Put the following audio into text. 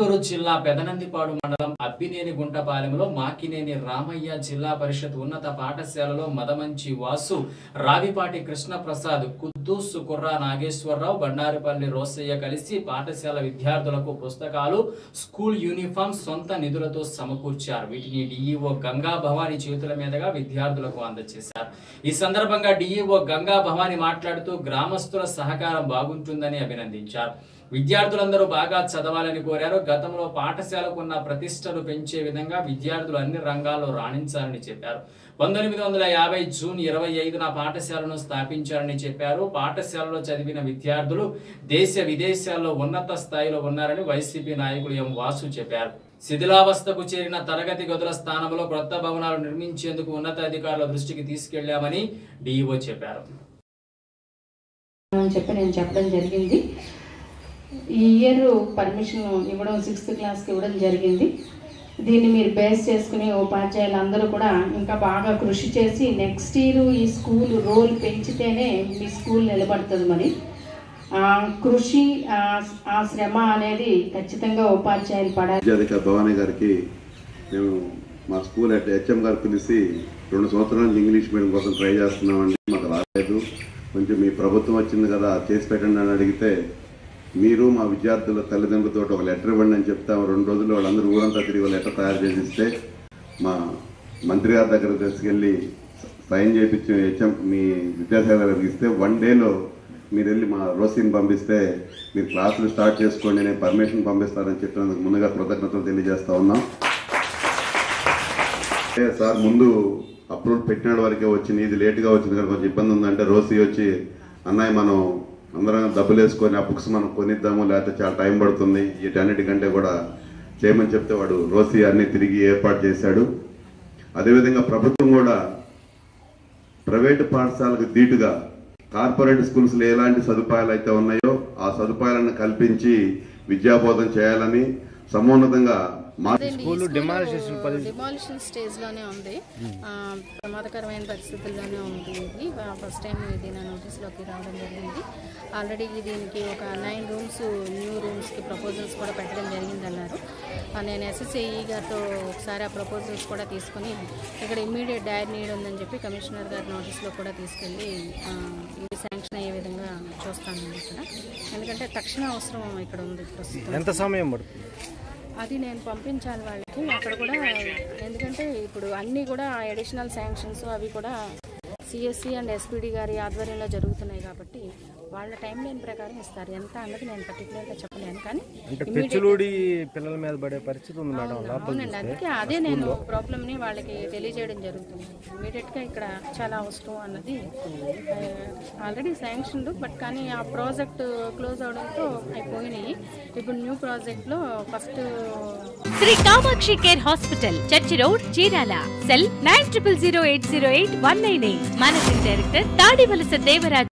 జిల్లా పెదనందిపాడు మండలం అబ్బినేని గుంటపాలెంలో మాకినేని రామయ్య జిల్లా పరిషత్ ఉన్నత పాఠశాలలో మదమంచి వాసు రావిపాటి కృష్ణప్రసాద్ కుద్దూసు కుర్రా నాగేశ్వరరావు బండారిపల్లి రోసయ్య కలిసి పాఠశాల విద్యార్థులకు పుస్తకాలు స్కూల్ యూనిఫామ్ సొంత నిధులతో సమకూర్చారు. వీటిని డిఈఓ గంగా భవాని చేతుల మీదుగా విద్యార్థులకు అందజేశారు. ఈ సందర్భంగా డిఈఓ గంగా భవాని మాట్లాడుతూ గ్రామస్తుల సహకారం బాగుంటుందని అభినందించారు. విద్యార్థులందరూ బాగా చదవాలని కోరారు. గతంలో పాఠశాలకు ఉన్న ప్రతిష్టను పెంచే విధంగా విద్యార్థులు అన్ని రంగాల్లో రాణించాలని చెప్పారు. పంతొమ్మిది వందల యాభై జూన్ ఇరవై ఐదున పాఠశాలను స్థాపించారని చెప్పారు. పాఠశాలలో చదివిన విద్యార్థులు దేశ విదేశాల్లో ఉన్నత స్థాయిలో ఉన్నారని వైసీపీ నాయకులు ఎం వాసు చెప్పారు. శిథిలావస్థకు చేరిన తరగతి గదుల స్థానంలో క్రొత్త భవనాలు నిర్మించేందుకు ఉన్నతాధికారుల దృష్టికి తీసుకెళ్ళామని డిఈఓ చెప్పారు. చెప్పి నేను చెప్పడం జరిగింది. ఈ ఇయర్ పర్మిషన్ ఇవ్వడం సిక్స్త్ క్లాస్కి ఇవ్వడం జరిగింది. దీన్ని మీరు బేస్ చేసుకుని ఉపాధ్యాయులు అందరూ కూడా ఇంకా బాగా కృషి చేసి నెక్స్ట్ ఇయర్ ఈ స్కూల్ రోల్ పెంచితేనే మీ స్కూల్ నిలబడుతుంది మరి. కృషి ఆ- శ్రమ అనేది ఖచ్చితంగా ఉపాధ్యాయులు పడాలి. భవానీ గారికి మేము మా స్కూల్ హెచ్ఎం గారు పిలిచి రెండు సంవత్సరాల నుంచి ఇంగ్లీష్ మీడియం కోసం ట్రై చేస్తున్నామండి. మాకు రాలేదు. కొంచెం మీ ప్రభుత్వం వచ్చింది కదా చేసి పెట్టండి అని అడిగితే మీరు మా విద్యార్థుల తల్లిదండ్రులతో ఒక లెటర్ ఇవ్వండి అని చెప్తాము రెండు రోజులు వాళ్ళందరూ ఊరంతా తిరిగి ఒక లెటర్ తయారు చేసి ఇస్తే మా మంత్రి గారి దగ్గర తీసుకెళ్ళి సైన్ చేయించి హెచ్ఎం మీ విద్యాశాఖ దగ్గరికి ఇస్తే వన్ డేలో మీరు వెళ్ళి మా రోసిని పంపిస్తే మీరు క్లాసులు స్టార్ట్ చేసుకోండి నేను పర్మిషన్ పంపిస్తానని చెప్పినందుకు ముందుగా కృతజ్ఞతలు తెలియజేస్తా ఉన్నాం. సార్ ముందు అప్రూవ్ పెట్టిన వరకే వచ్చింది ఇది లేట్గా వచ్చింది కానీ కొంచెం ఇబ్బంది ఉందంటే రోసి వచ్చి అన్నయ్య మనం అందరం డబ్బులు వేసుకొని ఆ బుక్స్ మనం కొనిద్దాము లేకపోతే చాలా టైం పడుతుంది. వీటన్నిటికంటే కూడా చేయమని చెప్తే వాడు రోసి అన్ని తిరిగి ఏర్పాటు చేశాడు. అదేవిధంగా ప్రభుత్వం కూడా ప్రైవేటు పాఠశాలకు ధీటుగా కార్పొరేట్ స్కూల్స్లో ఎలాంటి సదుపాయాలు అయితే ఉన్నాయో ఆ సదుపాయాలను కల్పించి విద్యాబోధన చేయాలని సమోన్నతంగా డిమాలిషన్ డిమాలిషన్ స్టేజ్లోనే ఉంది. ఆ, ప్రమాదకరమైన పరిస్థితుల్లోనే ఉంది. ఇది ఫస్ట్ టైం ఇది నా నోటీస్లోకి రావడం జరిగింది. ఆల్రెడీ దీనికి ఒక నైన్ రూమ్స్ న్యూ రూమ్స్కి ప్రపోజల్స్ కూడా పెట్టడం జరిగింది అన్నారు నేను ఎస్ఎస్ఏఈ గారితో ఒకసారి ఆ ప్రపోజల్స్ కూడా తీసుకొని ఇక్కడ ఇమ్మీడియట్ డైర్ నీడ్ ఉందని చెప్పి కమిషనర్ గారి నోటీస్లో కూడా తీసుకెళ్ళి ఇది శాంక్షన్ అయ్యే విధంగా చూస్తాను ఇక్కడ. ఎందుకంటే తక్షణ అవసరం ఇక్కడ ఉంది ప్రస్తుతం. ఎంత సమయం పడుతుంది? అది నేను పంపించాలి వాళ్ళకి. అక్కడ కూడా ఎందుకంటే ఇప్పుడు అన్నీ కూడా అడిషనల్ శాంక్షన్స్ అవి కూడా సిఎస్సి అండ్ ఎస్పీడి గారి ఆధ్వర్యంలో జరుగుతున్నాయి కాబట్టి వాళ్ళ టైం లైన్ ప్రకారం ఇస్తారు. ఎంత అన్నది నేను పర్టికులర్గా చెప్పలేను కానీ పెచ్చులూడి పిల్లల మీద పడే పరిస్థితి ఉంది మేడం అవునండి. అందుకే అదే నేను ప్రాబ్లమ్ని వాళ్ళకి తెలియజేయడం జరుగుతుంది. ఇమీడియట్గా ఇక్కడ చాలా అవసరం అన్నది ఆల్రెడీ శాంక్షన్ బట్ కానీ ఆ ప్రాజెక్ట్ క్లోజ్ అవడంతో అయిపోయినాయి. ఇప్పుడు న్యూ ప్రాజెక్ట్లో first Sri Kamakshi care hospital church road Chirala. Cell nine triple zero eight zero eight one nine eight managing director Tadivalasa Devaraj